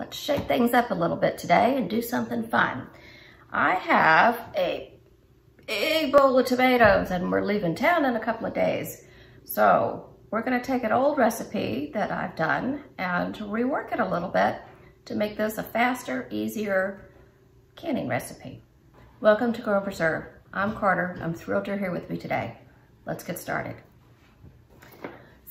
Let's shake things up a little bit today and do something fun. I have a big bowl of tomatoes and we're leaving town in a couple of days. So we're gonna take an old recipe that I've done and rework it a little bit to make this a faster, easier canning recipe. Welcome to Grow Preserve. I'm Carter. I'm thrilled you're here with me today. Let's get started.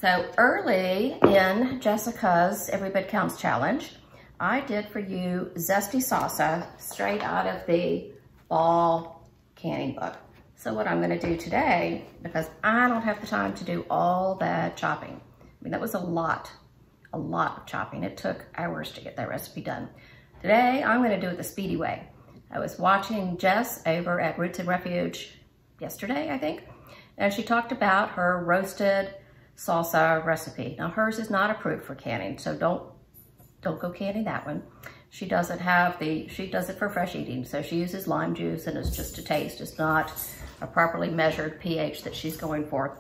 So early in Jessica's Every Bit Counts Challenge, I did for you zesty salsa straight out of the Ball canning book. So what I'm gonna do today, because I don't have the time to do all that chopping. I mean, that was a lot, a lot of chopping. It took hours to get that recipe done. Today, I'm gonna do it the speedy way. I was watching Jess over at Roots and Refuge yesterday, I think, and she talked about her roasted salsa recipe. Now hers is not approved for canning, so don't don't go candy that one. She doesn't have the, she does it for fresh eating. So she uses lime juice and it's just a taste. It's not a properly measured pH that she's going for.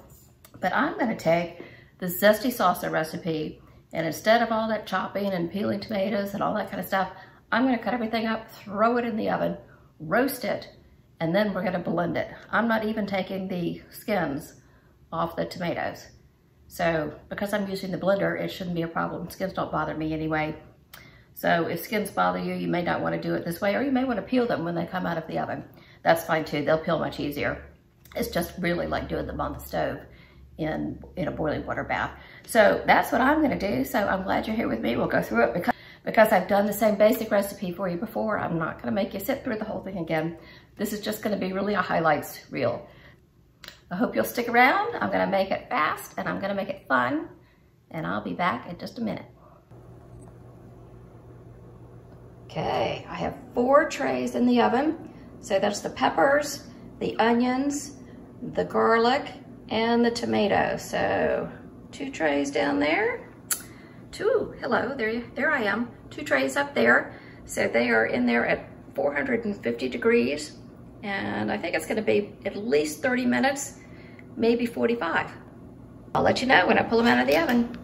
But I'm gonna take the zesty salsa recipe and instead of all that chopping and peeling tomatoes and all that kind of stuff, I'm gonna cut everything up, throw it in the oven, roast it, and then we're gonna blend it. I'm not even taking the skins off the tomatoes. So because I'm using the blender, it shouldn't be a problem. Skins don't bother me anyway. So if skins bother you, you may not want to do it this way, or you may want to peel them when they come out of the oven. That's fine too. They'll peel much easier. It's just really like doing them on the stove in, in a boiling water bath. So that's what I'm going to do. So I'm glad you're here with me. We'll go through it because, because I've done the same basic recipe for you before. I'm not going to make you sit through the whole thing again. This is just going to be really a highlights reel. I hope you'll stick around. I'm gonna make it fast and I'm gonna make it fun and I'll be back in just a minute. Okay, I have four trays in the oven. So that's the peppers, the onions, the garlic, and the tomatoes. So two trays down there. Two, hello, there, there I am. Two trays up there. So they are in there at 450 degrees and I think it's gonna be at least 30 minutes, maybe 45. I'll let you know when I pull them out of the oven.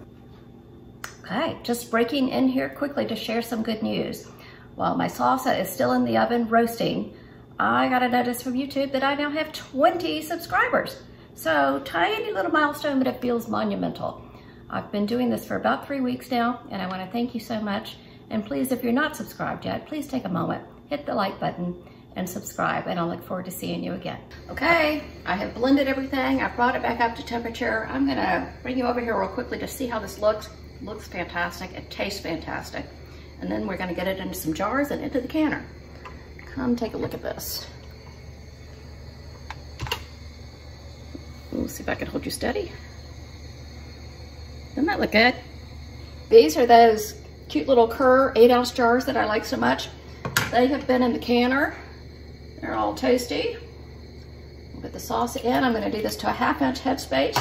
Okay, just breaking in here quickly to share some good news. While my salsa is still in the oven roasting, I got a notice from YouTube that I now have 20 subscribers. So tiny little milestone, but it feels monumental. I've been doing this for about three weeks now, and I wanna thank you so much. And please, if you're not subscribed yet, please take a moment, hit the like button, and subscribe and I'll look forward to seeing you again. Okay, I have blended everything. I brought it back up to temperature. I'm gonna bring you over here real quickly to see how this looks. Looks fantastic, it tastes fantastic. And then we're gonna get it into some jars and into the canner. Come take a look at this. We'll see if I can hold you steady. Doesn't that look good? These are those cute little Kerr eight ounce jars that I like so much. They have been in the canner they're all toasty. We'll get the sauce in. I'm gonna do this to a half inch headspace.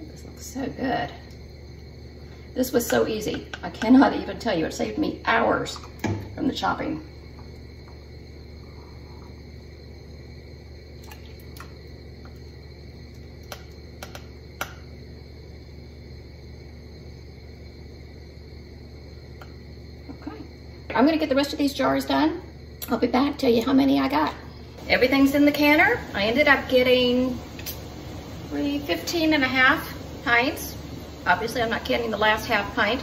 This looks so good. This was so easy. I cannot even tell you. It saved me hours from the chopping. I'm gonna get the rest of these jars done. I'll be back, tell you how many I got. Everything's in the canner. I ended up getting 15 and a half pints. Obviously, I'm not canning the last half pint.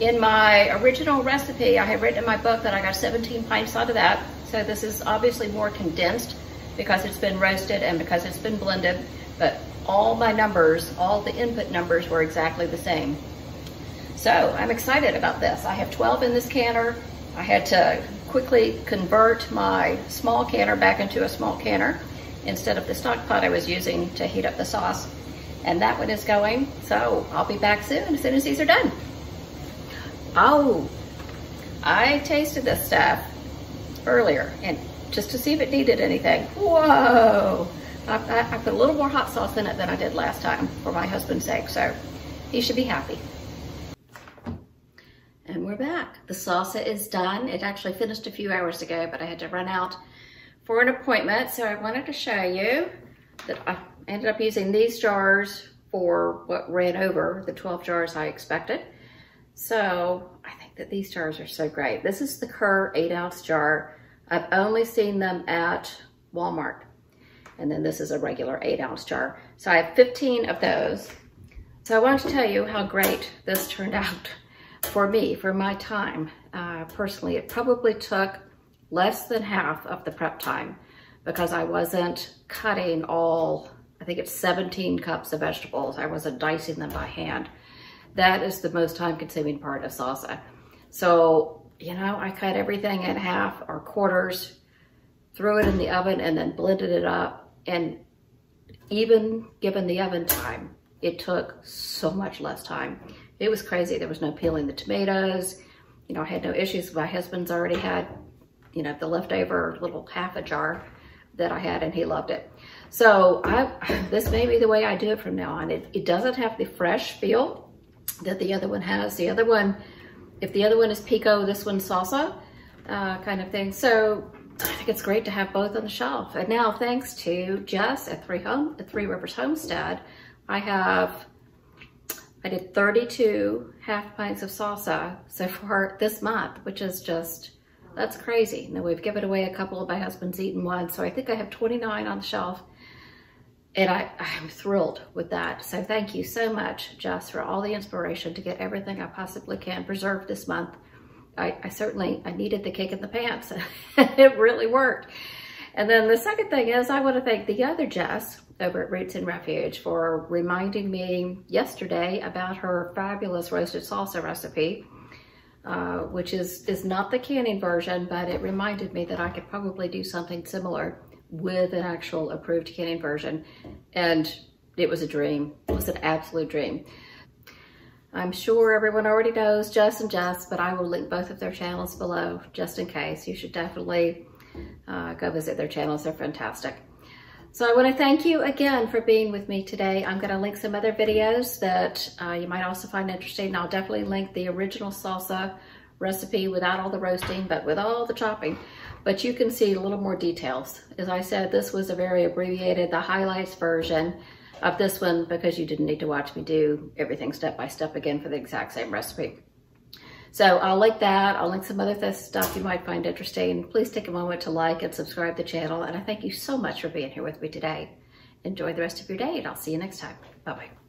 In my original recipe, I had written in my book that I got 17 pints out of that. So this is obviously more condensed because it's been roasted and because it's been blended, but all my numbers, all the input numbers were exactly the same. So I'm excited about this. I have 12 in this canner. I had to quickly convert my small canner back into a small canner instead of the stock pot I was using to heat up the sauce. And that one is going, so I'll be back soon as soon as these are done. Oh, I tasted this stuff earlier and just to see if it needed anything. Whoa! I, I, I put a little more hot sauce in it than I did last time for my husband's sake, so he should be happy. And we're back. The salsa is done. It actually finished a few hours ago, but I had to run out for an appointment. So I wanted to show you that I ended up using these jars for what ran over the 12 jars I expected. So I think that these jars are so great. This is the Kerr eight ounce jar. I've only seen them at Walmart. And then this is a regular eight ounce jar. So I have 15 of those. So I wanted to tell you how great this turned out for me, for my time. Uh, personally, it probably took less than half of the prep time because I wasn't cutting all, I think it's 17 cups of vegetables. I wasn't dicing them by hand. That is the most time consuming part of salsa. So, you know, I cut everything in half or quarters, threw it in the oven and then blended it up. And even given the oven time, it took so much less time. It was crazy. There was no peeling the tomatoes. You know, I had no issues. My husband's already had, you know, the leftover little half a jar that I had and he loved it. So I, this may be the way I do it from now on. It, it doesn't have the fresh feel that the other one has. The other one, if the other one is pico, this one's salsa uh, kind of thing. So I think it's great to have both on the shelf. And now thanks to Jess at Three, Home, at Three Rivers Homestead, I have, I did 32 half pints of salsa so far this month, which is just, that's crazy. Now we've given away a couple of my husband's eaten one, so I think I have 29 on the shelf. And I, I'm thrilled with that. So thank you so much, Jess, for all the inspiration to get everything I possibly can preserved this month. I, I certainly, I needed the kick in the pants. it really worked. And then the second thing is I want to thank the other Jess over at Roots and Refuge for reminding me yesterday about her fabulous roasted salsa recipe, uh, which is, is not the canning version, but it reminded me that I could probably do something similar with an actual approved canning version. And it was a dream. It was an absolute dream. I'm sure everyone already knows Jess and Jess, but I will link both of their channels below just in case. You should definitely uh, go visit their channels. They're fantastic. So I want to thank you again for being with me today. I'm going to link some other videos that uh, you might also find interesting. And I'll definitely link the original salsa recipe without all the roasting, but with all the chopping. But you can see a little more details. As I said, this was a very abbreviated, the highlights version of this one because you didn't need to watch me do everything step by step again for the exact same recipe. So I'll link that. I'll link some other stuff you might find interesting. Please take a moment to like and subscribe the channel. And I thank you so much for being here with me today. Enjoy the rest of your day and I'll see you next time. Bye-bye.